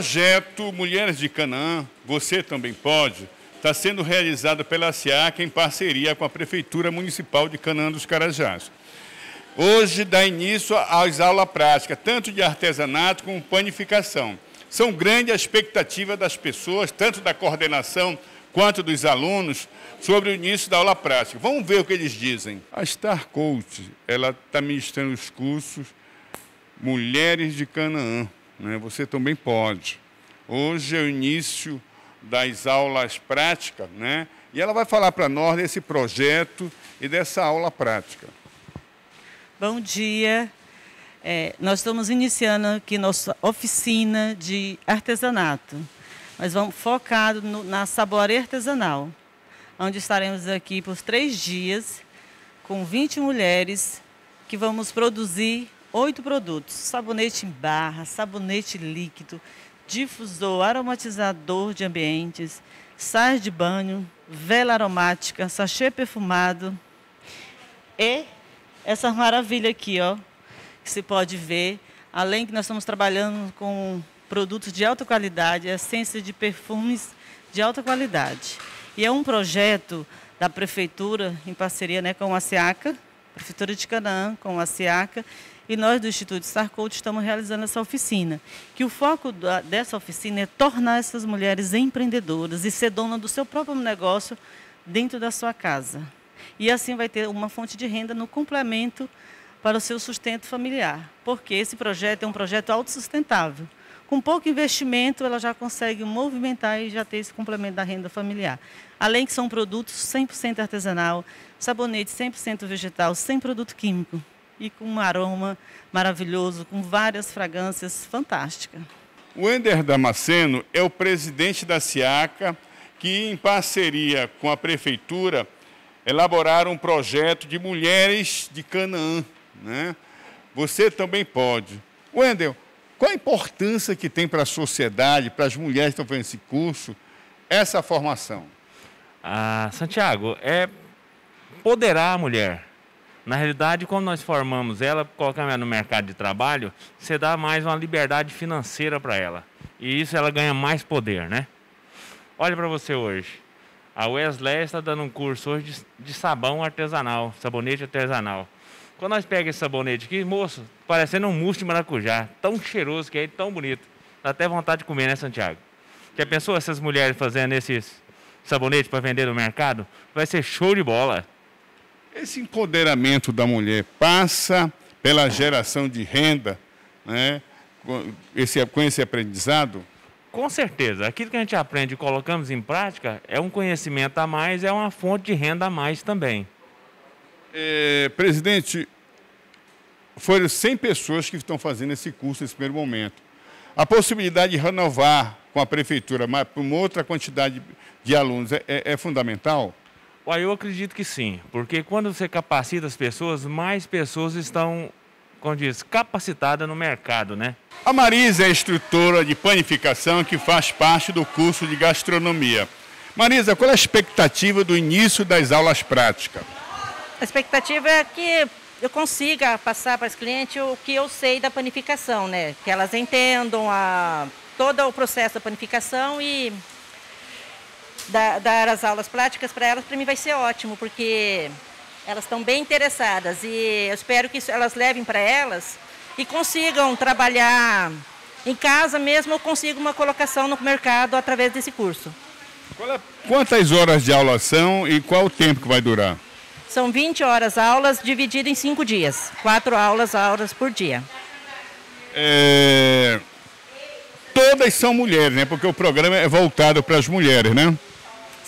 projeto Mulheres de Canaã, você também pode, está sendo realizado pela SIAC em parceria com a Prefeitura Municipal de Canaã dos Carajás. Hoje dá início às aulas práticas, tanto de artesanato como panificação. São grande a expectativa das pessoas, tanto da coordenação quanto dos alunos, sobre o início da aula prática. Vamos ver o que eles dizem. A Star Coach, ela está ministrando os cursos Mulheres de Canaã. Né? Você também pode. Hoje é o início das aulas práticas, né? E ela vai falar para nós desse projeto e dessa aula prática. Bom dia. É, nós estamos iniciando aqui nossa oficina de artesanato. Nós vamos focado no, na saboaria artesanal, onde estaremos aqui por três dias com 20 mulheres que vamos produzir oito produtos: sabonete em barra, sabonete líquido, difusor, aromatizador de ambientes, sais de banho, vela aromática, sachê perfumado e essa maravilha aqui, ó, que se pode ver. Além que nós estamos trabalhando com produtos de alta qualidade, essência de perfumes de alta qualidade. E é um projeto da Prefeitura, em parceria né, com a SEACA, Prefeitura de Canaã, com a SEACA, e nós do Instituto Starcoach estamos realizando essa oficina. Que o foco da, dessa oficina é tornar essas mulheres empreendedoras e ser dona do seu próprio negócio dentro da sua casa. E assim vai ter uma fonte de renda no complemento para o seu sustento familiar, porque esse projeto é um projeto autossustentável. Com pouco investimento, ela já consegue movimentar e já ter esse complemento da renda familiar. Além que são produtos 100% artesanal, sabonete 100% vegetal, sem produto químico e com um aroma maravilhoso, com várias fragrâncias fantásticas. O Ender Damasceno é o presidente da SIACA, que em parceria com a prefeitura elaboraram um projeto de mulheres de Canaã. Né? Você também pode. Wendel, qual a importância que tem para a sociedade, para as mulheres que estão fazendo esse curso, essa formação? Ah, Santiago, é poderar a mulher. Na realidade, quando nós formamos ela, colocamos ela no mercado de trabalho, você dá mais uma liberdade financeira para ela. E isso ela ganha mais poder, né? Olha para você hoje. A Wesley está dando um curso hoje de, de, sabão artesanal, sabonete artesanal. Quando nós pegamos esse sabonete aqui, moço, parecendo um mousse de maracujá, tão cheiroso que é, tão bonito. Dá até vontade de comer, né, Santiago? Já pensou essas mulheres fazendo esses sabonetes para vender no mercado? Vai ser show de bola. Esse empoderamento da mulher passa pela geração de renda, né? esse, com esse aprendizado? Com certeza. Aquilo que a gente aprende e colocamos em prática é um conhecimento a mais, é uma fonte de renda a mais também. É, presidente, foram 100 pessoas que estão fazendo esse curso nesse primeiro momento. A possibilidade de renovar com a prefeitura, mas para uma outra quantidade de alunos, é, é, é fundamental? Ué, eu acredito que sim, porque quando você capacita as pessoas, mais pessoas estão como diz, capacitada no mercado, né? A Marisa é instrutora de panificação que faz parte do curso de gastronomia. Marisa, qual é a expectativa do início das aulas práticas? A expectativa é que eu consiga passar para os clientes o que eu sei da panificação, né? Que elas entendam a, todo o processo da panificação e dar, dar as aulas práticas para elas, para mim vai ser ótimo, porque elas estão bem interessadas e eu espero que elas levem para elas e consigam trabalhar em casa mesmo ou consigam uma colocação no mercado através desse curso. É, quantas horas de aula são e qual o tempo que vai durar? São 20 horas aulas dividido em cinco dias. Quatro aulas, aulas por dia. É... Todas são mulheres, né? Porque o programa é voltado para as mulheres, né?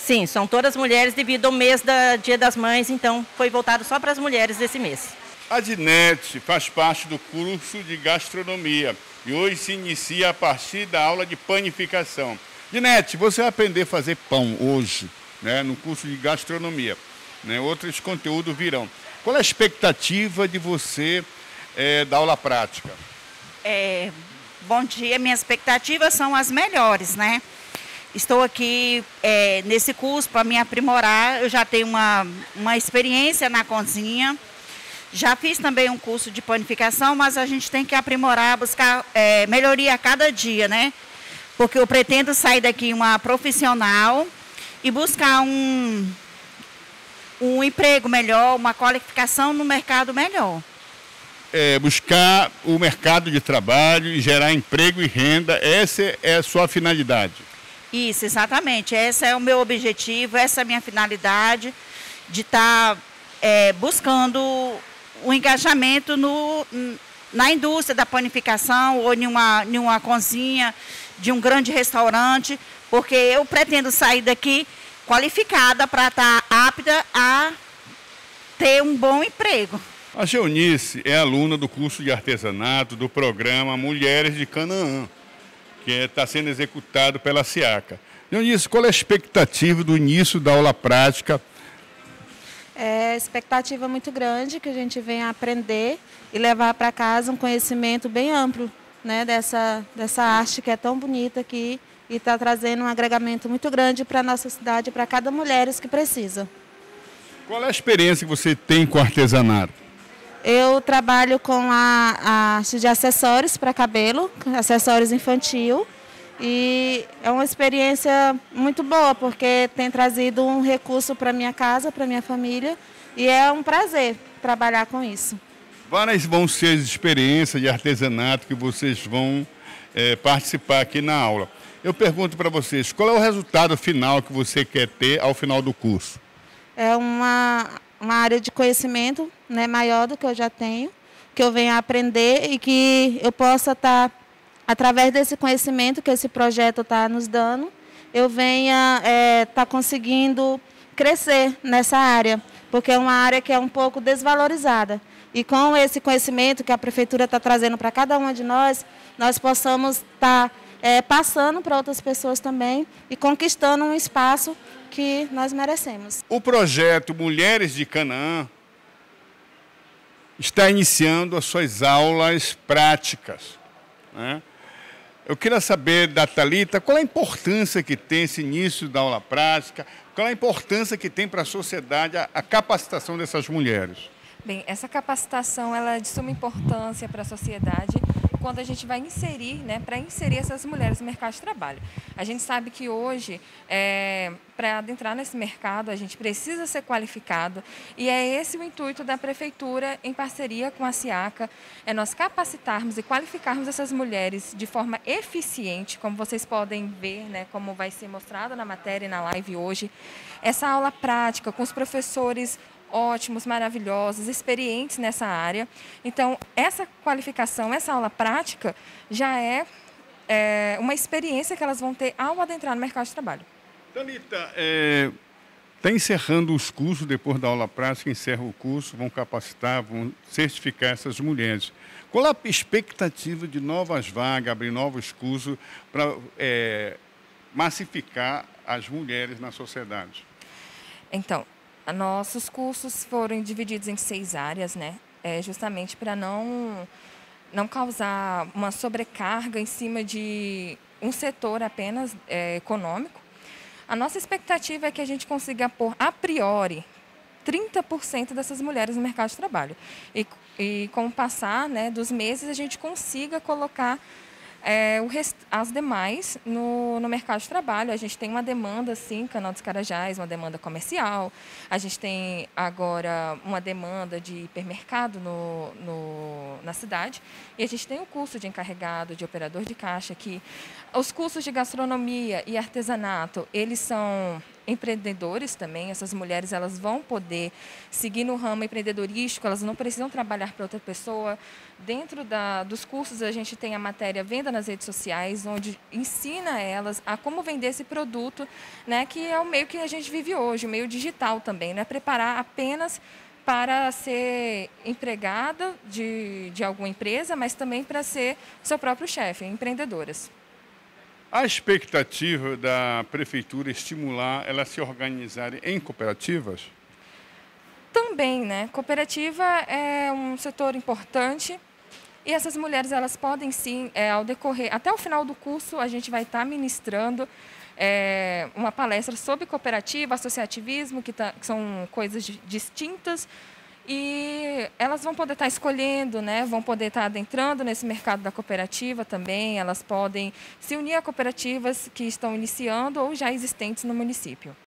Sim, são todas mulheres devido ao mês da Dia das Mães, então foi voltado só para as mulheres desse mês. A Dinete faz parte do curso de gastronomia e hoje se inicia a partir da aula de panificação. Dinete, você vai aprender a fazer pão hoje, né, no curso de gastronomia. Né, outros conteúdos virão. Qual é a expectativa de você é, da aula prática? É, bom dia, minhas expectativas são as melhores, né? Estou aqui é, nesse curso para me aprimorar. Eu já tenho uma, uma experiência na cozinha. Já fiz também um curso de panificação, mas a gente tem que aprimorar, buscar é, melhoria a cada dia, né? porque eu pretendo sair daqui uma profissional e buscar um, um emprego melhor, uma qualificação no mercado melhor. É, buscar o mercado de trabalho e gerar emprego e renda, essa é a sua finalidade. Isso, exatamente. Esse é o meu objetivo, essa é a minha finalidade de estar tá, é, buscando o engajamento no, na indústria da panificação ou em uma, em uma cozinha de um grande restaurante, porque eu pretendo sair daqui qualificada para estar tá apta a ter um bom emprego. A Geonice é aluna do curso de artesanato do programa Mulheres de Canaã, que está sendo executado pela SIACA. Geonice, qual é a expectativa do início da aula prática? É expectativa muito grande que a gente venha aprender e levar para casa um conhecimento bem amplo né, dessa, dessa arte que é tão bonita aqui e está trazendo um agregamento muito grande para a nossa cidade, para cada mulher que precisa. Qual é a experiência que você tem com artesanato? Eu trabalho com a, a arte de acessórios para cabelo, acessórios infantil, e é uma experiência muito boa, porque tem trazido um recurso para minha casa, para minha família, e é um prazer trabalhar com isso. Várias vão ser as experiências de artesanato que vocês vão é, participar aqui na aula. Eu pergunto para vocês, qual é o resultado final que você quer ter ao final do curso? É uma, uma área de conhecimento né, maior do que eu já tenho, que eu venha aprender e que eu possa estar, tá, através desse conhecimento que esse projeto está nos dando, eu venha estar é, tá conseguindo crescer nessa área, porque é uma área que é um pouco desvalorizada. E com esse conhecimento que a prefeitura está trazendo para cada uma de nós, nós possamos estar tá, é, passando para outras pessoas também e conquistando um espaço que nós merecemos. O projeto Mulheres de Canaã está iniciando as suas aulas práticas. Né? Eu queria saber da Talita qual a importância que tem esse início da aula prática, qual a importância que tem para a sociedade a, a capacitação dessas mulheres. Bem, essa capacitação ela é de suma importância para a sociedade quando a gente vai inserir, né, para inserir essas mulheres no mercado de trabalho. A gente sabe que hoje, é, para adentrar nesse mercado, a gente precisa ser qualificado e é esse o intuito da prefeitura, em parceria com a SIACA, é nós capacitarmos e qualificarmos essas mulheres de forma eficiente, como vocês podem ver, né, como vai ser mostrado na matéria e na live hoje, essa aula prática com os professores ótimos, maravilhosos, experientes nessa área. Então, essa qualificação, essa aula prática, já é, é uma experiência que elas vão ter ao adentrar no mercado de trabalho. Está é, tá encerrando os cursos, depois da aula prática, encerra o curso, vão capacitar, vão certificar essas mulheres. Qual a expectativa de novas vagas, abrir novos cursos para é, massificar as mulheres na sociedade? Então, nossos cursos foram divididos em seis áreas, né? É justamente para não, não causar uma sobrecarga em cima de um setor apenas é, econômico. A nossa expectativa é que a gente consiga pôr, a priori, 30% dessas mulheres no mercado de trabalho. E, e com o passar né, dos meses, a gente consiga colocar é, rest... as demais no, no mercado de trabalho. A gente tem uma demanda, sim, Canal dos Carajás, uma demanda comercial. A gente tem agora uma demanda de hipermercado no, no, na cidade. E a gente tem o curso de encarregado, de operador de caixa, que os cursos de gastronomia e artesanato, eles são empreendedores também. Essas mulheres elas vão poder seguir no ramo empreendedorístico, elas não precisam trabalhar para outra pessoa. Dentro da, dos cursos a gente tem a matéria Venda nas redes sociais, onde ensina elas a como vender esse produto, né, que é o meio que a gente vive hoje, o meio digital também, né, preparar apenas para ser empregada de, de alguma empresa, mas também para ser seu próprio chefe, empreendedoras. A expectativa da prefeitura estimular elas se organizarem em cooperativas? Também, né? Cooperativa é um setor importante e essas mulheres elas podem sim, é, ao decorrer, até o final do curso a gente vai estar ministrando é, uma palestra sobre cooperativa, associativismo, que, tá, que são coisas distintas E elas vão poder estar escolhendo, né? vão poder estar adentrando nesse mercado da cooperativa também. Elas podem se unir a cooperativas que estão iniciando ou já existentes no município.